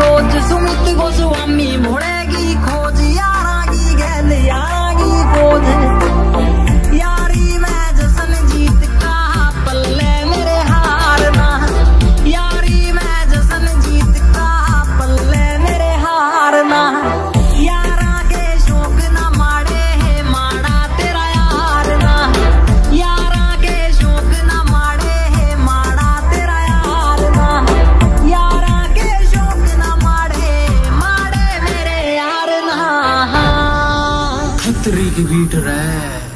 रोज सुमुत को स्वामी मोड़े रात्रि की बीट रहे।